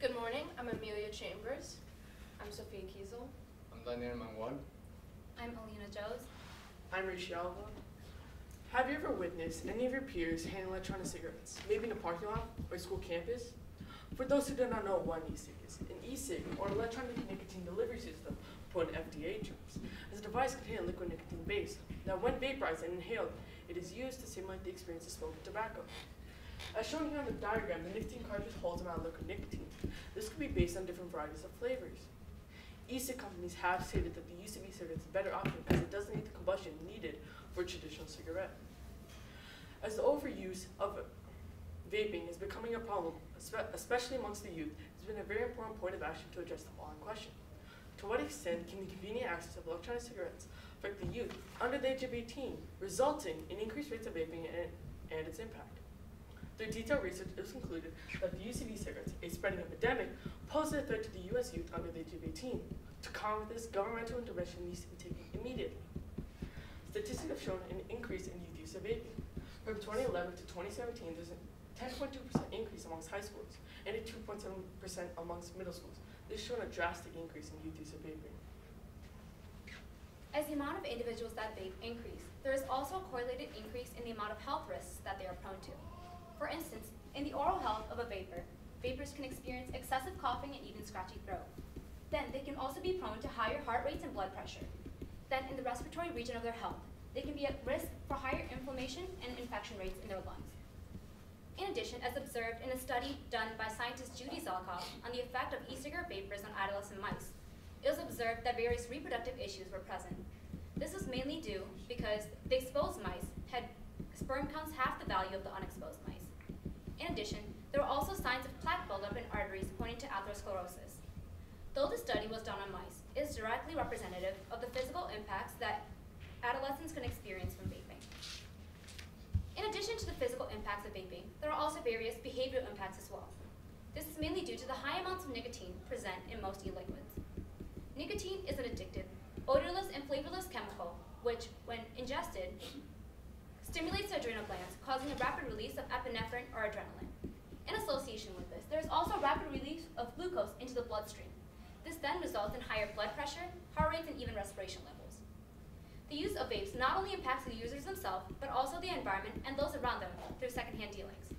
Good morning, I'm Amelia Chambers. I'm Sophia Kiesel. I'm Daniel Manuel. I'm Alina Jones. I'm Rishi Alva. Have you ever witnessed any of your peers hand electronic cigarettes, maybe in a parking lot or school campus? For those who do not know what an e-cig is, an e-cig, or electronic nicotine delivery system, put in FDA terms, is a device containing liquid nicotine base that when vaporized and inhaled, it is used to simulate the experience of smoking tobacco. As shown here on the diagram, the nicotine cartridge holds amount of nicotine. This could be based on different varieties of flavors. E-cig companies have stated that the use of e-cigarettes is a better option because it doesn't need the combustion needed for a traditional cigarette. As the overuse of vaping is becoming a problem, especially amongst the youth, it's been a very important point of action to address the following question. To what extent can the convenient access of electronic cigarettes affect the youth under the age of 18, resulting in increased rates of vaping and, and its impact? Through detailed research, was concluded that the use of e-cigarettes, a spreading epidemic, poses a threat to the U.S. youth under the age of 18. To combat this, governmental intervention needs to be taken immediately. Statistics have shown an increase in youth use of vaping. From 2011 to 2017, there's a 10.2% increase amongst high schools and a 2.7% amongst middle schools. This has shown a drastic increase in youth use of vaping. As the amount of individuals that vape increase, there is also a correlated increase in the amount of health risks that they are prone to. For instance, in the oral health of a vaper, vapers can experience excessive coughing and even scratchy throat. Then they can also be prone to higher heart rates and blood pressure. Then in the respiratory region of their health, they can be at risk for higher inflammation and infection rates in their lungs. In addition, as observed in a study done by scientist Judy Zelikoff on the effect of e-cigarette vapors on adolescent mice, it was observed that various reproductive issues were present. This was mainly due because the exposed mice had sperm counts half the value of the unexposed mice. In addition, there were also signs of plaque buildup in arteries pointing to atherosclerosis. Though the study was done on mice, it is directly representative of the physical impacts that adolescents can experience from vaping. In addition to the physical impacts of vaping, there are also various behavioral impacts as well. This is mainly due to the high amounts of nicotine present in most e-liquids. Nicotine is an addictive, odorless and flavorless chemical which, when ingested, stimulates the adrenal glands, causing a rapid release of epinephrine or adrenaline. In association with this, there is also rapid release of glucose into the bloodstream. This then results in higher blood pressure, heart rates, and even respiration levels. The use of vapes not only impacts the users themselves, but also the environment and those around them through secondhand dealings,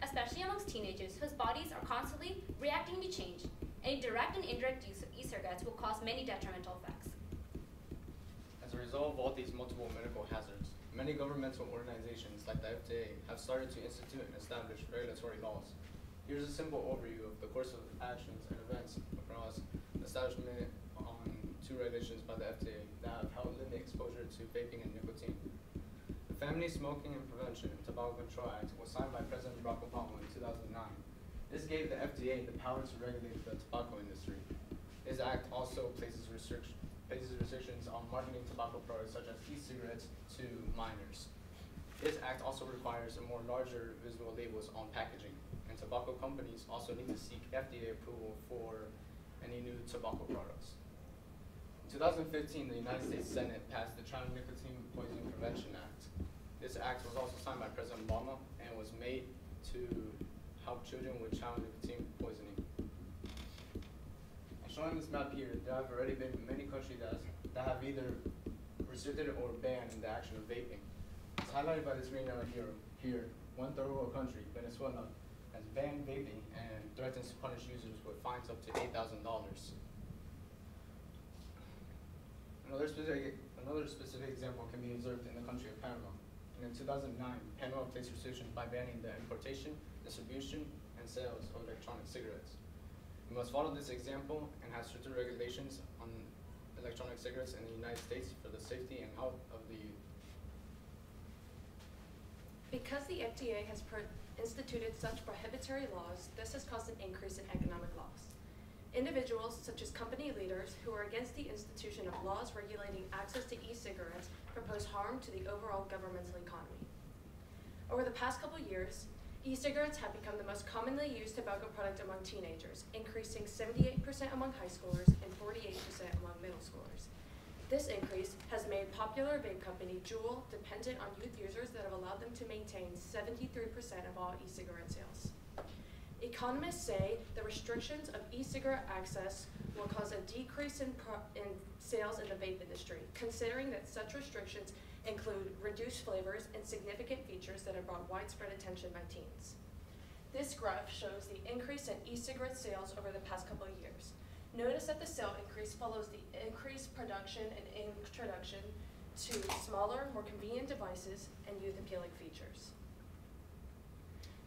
especially amongst teenagers whose bodies are constantly reacting to change, Any direct and indirect use of e-cigarettes will cause many detrimental effects. As a result of all these multiple medical hazards, Many governmental organizations, like the FDA, have started to institute and establish regulatory laws. Here's a simple overview of the course of actions and events across establishment on two regulations by the FDA that have helped limit exposure to vaping and nicotine. The Family Smoking and Prevention and Tobacco Control Act was signed by President Barack Obama in 2009. This gave the FDA the power to regulate the tobacco industry. This act also places restrictions places restrictions on marketing tobacco products such as e-cigarettes to minors. This act also requires a more larger visual labels on packaging, and tobacco companies also need to seek FDA approval for any new tobacco products. In 2015, the United States Senate passed the Child Nicotine Poisoning Prevention Act. This act was also signed by President Obama and was made to help children with child nicotine poisoning showing this map here, there have already been many countries that, have either restricted or banned the action of vaping. It's highlighted by this green arrow here. Here, one third world country, Venezuela, has banned vaping and threatens to punish users with fines up to $8,000. Another specific, another specific example can be observed in the country of Panama. And in 2009, Panama placed restrictions by banning the importation, distribution, and sales of electronic cigarettes. We must follow this example and have stricter regulations on electronic cigarettes in the United States for the safety and health of the youth. Because the FDA has instituted such prohibitory laws, this has caused an increase in economic loss. Individuals, such as company leaders, who are against the institution of laws regulating access to e-cigarettes propose harm to the overall governmental economy. Over the past couple years, E-cigarettes have become the most commonly used tobacco product among teenagers, increasing 78% among high schoolers and 48% among middle schoolers. This increase has made popular vape company Juul dependent on youth users that have allowed them to maintain 73% of all e-cigarette sales. Economists say the restrictions of e-cigarette access will cause a decrease in, in sales in the vape industry, considering that such restrictions include reduced flavors and significant features that have brought widespread attention by teens. This graph shows the increase in e-cigarette sales over the past couple of years. Notice that the sale increase follows the increased production and introduction to smaller, more convenient devices and youth appealing features.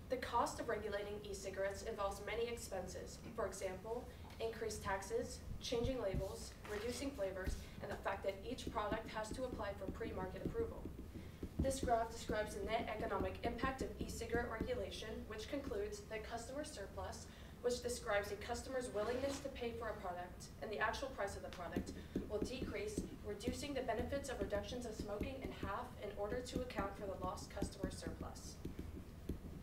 The cost of regulating e-cigarettes involves many expenses. For example, increased taxes, changing labels, reducing flavors, and the fact that each product has to apply for pre-market approval. This graph describes the net economic impact of e-cigarette regulation, which concludes that customer surplus, which describes a customer's willingness to pay for a product, and the actual price of the product, will decrease, reducing the benefits of reductions of smoking in half in order to account for the lost customer surplus.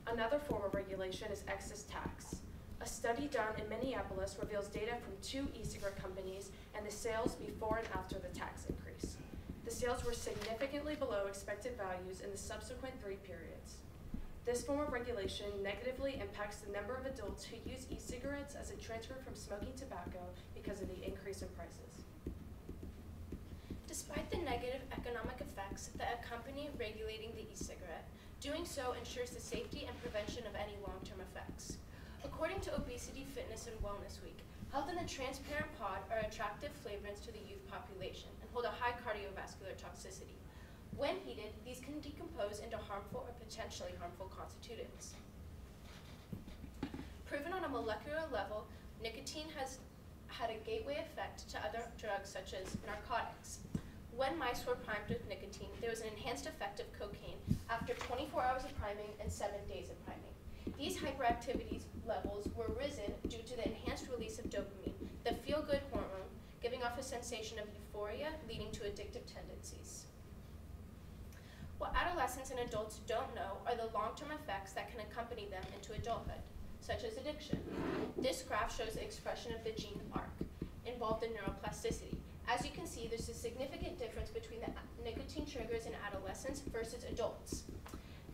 Another form of regulation is excess tax. A study done in Minneapolis reveals data from two e-cigarette companies and the sales before and after the tax increase. The sales were significantly below expected values in the subsequent three periods. This form of regulation negatively impacts the number of adults who use e-cigarettes as a transfer from smoking tobacco because of the increase in prices. Despite the negative economic effects that accompany regulating the e-cigarette, doing so ensures the safety and prevention of any long-term effects. According to Obesity, Fitness, and Wellness Week, health in the transparent pod are attractive flavorants to the youth population and hold a high cardiovascular toxicity. When heated, these can decompose into harmful or potentially harmful constituents. Proven on a molecular level, nicotine has had a gateway effect to other drugs such as narcotics. When mice were primed with nicotine, there was an enhanced effect of cocaine after 24 hours of priming and 7 days of priming. These hyperactivity levels were risen due to the enhanced release of dopamine, the feel-good hormone, giving off a sensation of euphoria, leading to addictive tendencies. What adolescents and adults don't know are the long-term effects that can accompany them into adulthood, such as addiction. This graph shows the expression of the gene ARC, involved in neuroplasticity. As you can see, there's a significant difference between the nicotine triggers in adolescents versus adults.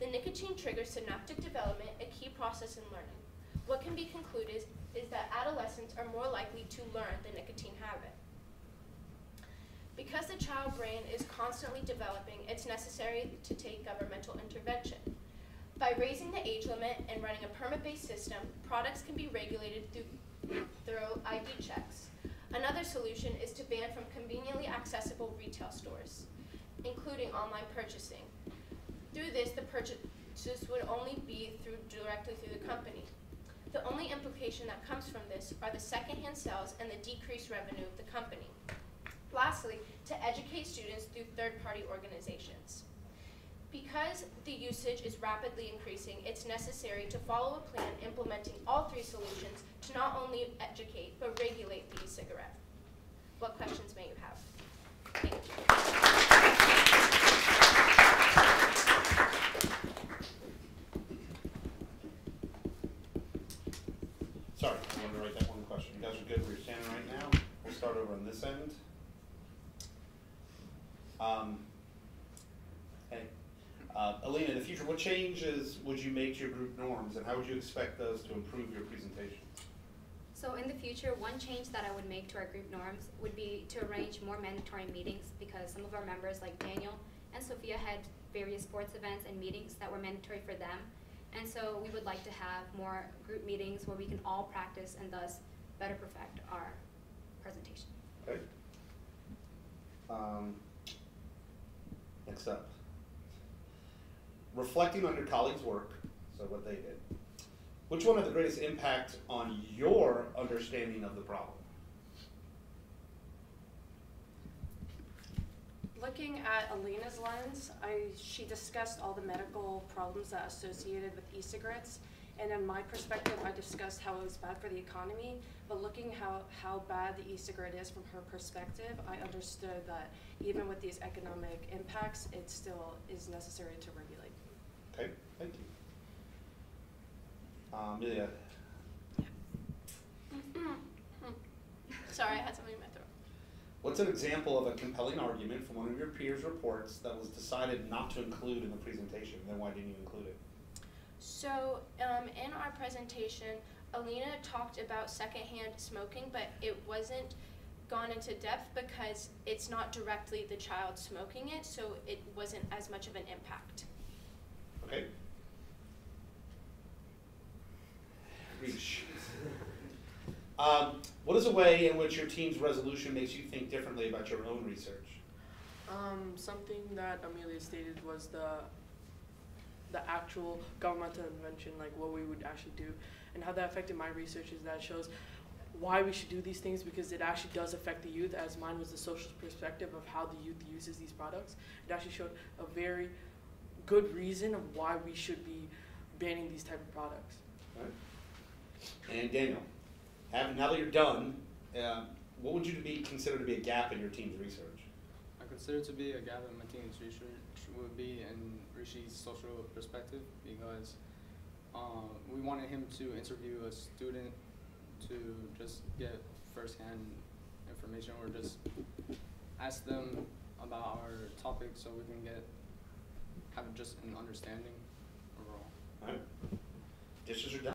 The nicotine triggers synaptic development, a key process in learning. What can be concluded is, that adolescents are more likely to learn the nicotine habit. Because the child brain is constantly developing, it's necessary to take governmental intervention. By raising the age limit and running a permit-based system, products can be regulated through thorough ID checks. Another solution is to ban from conveniently accessible retail stores, including online purchasing. Through this, the purchases would only be through directly through the company. The only implication that comes from this are the secondhand sales and the decreased revenue of the company. Lastly, to educate students through third-party organizations. Because the usage is rapidly increasing, it's necessary to follow a plan implementing all three solutions to not only educate, but regulate the e-cigarette. What questions may you have? Thank you. Sorry, I wanted to write that one question. You guys are good where you're standing right now? We'll start over on this end. Um, hey, uh, Alina, in the future, what changes would you make to your group norms and how would you expect those to improve your presentation? So in the future, one change that I would make to our group norms would be to arrange more mandatory meetings because some of our members, like Daniel and Sophia, had various sports events and meetings that were mandatory for them. And so we would like to have more group meetings where we can all practice and thus better perfect our presentation. Okay. Um, next up. Reflecting on your colleagues' work, so what they did. Which one had the greatest impact on your understanding of the problem? Looking at Alina's lens, I, she discussed all the medical problems that are associated with e-cigarettes. And in my perspective, I discussed how it was bad for the economy. But looking how, how bad the e-cigarette is from her perspective, I understood that even with these economic impacts, it still is necessary to regulate. Okay, thank you. Um, Amelia, Sorry, I had something in my throat. What's an example of a compelling argument from one of your peers' reports that was decided not to include in the presentation? Then why didn't you include it? So, um, in our presentation, Alina talked about secondhand smoking, but it wasn't gone into depth because it's not directly the child smoking it, so it wasn't as much of an impact. Okay? Rishi. Um, what is a way in which your team's resolution makes you think differently about your own research? Um, something that Amelia stated was the the actual governmental intervention, like what we would actually do, and how that affected my research is that it shows why we should do these things because it actually does affect the youth. As mine was the social perspective of how the youth uses these products, it actually showed a very good reason of why we should be banning these type of products. And Daniel, have, now that you're done, uh, what would you be considered to be a gap in your team's research? I consider to be a gap in my team's research would be in Rishi's social perspective because uh, we wanted him to interview a student to just get firsthand information or just ask them about our topic so we can get have just an understanding overall. Alright? Dishes are done.